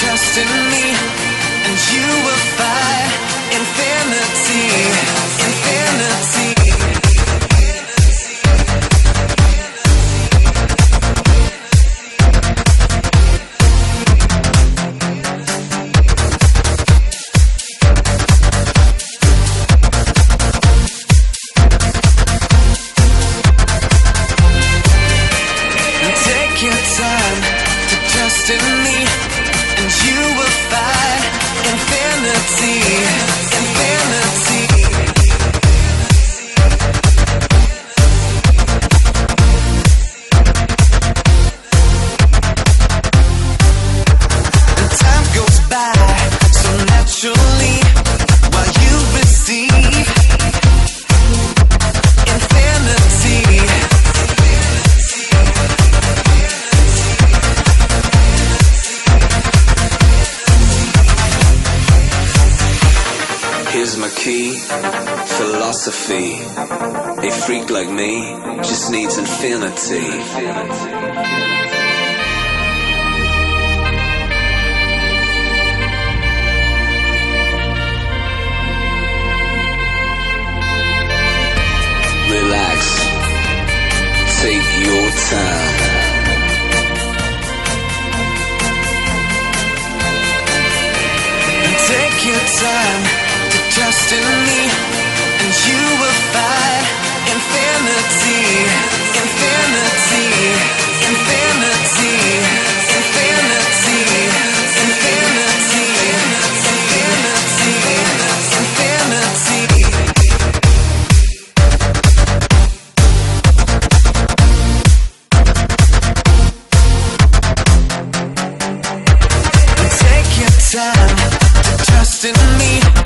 trust in me, and you will find infinity, infinity. Take your time to trust in me, so naturally while you receive infinity. Here's my key, philosophy. A freak like me just needs infinity. Time. Take your time to trust in me, and you will find infinity, time to trust in me,